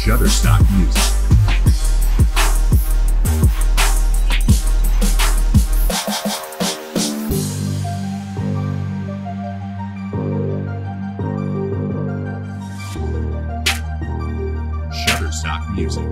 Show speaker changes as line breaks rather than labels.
Shutterstock Music. Sock Music.